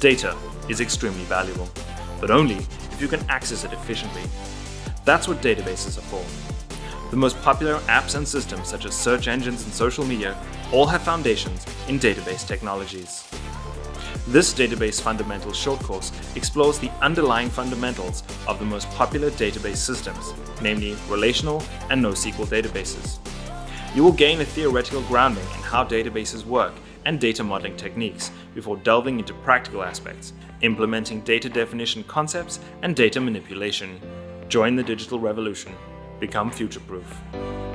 Data is extremely valuable, but only if you can access it efficiently. That's what databases are for. The most popular apps and systems such as search engines and social media all have foundations in database technologies. This Database Fundamentals short course explores the underlying fundamentals of the most popular database systems, namely relational and NoSQL databases. You will gain a theoretical grounding in how databases work and data modeling techniques before delving into practical aspects, implementing data definition concepts and data manipulation. Join the digital revolution. Become future-proof.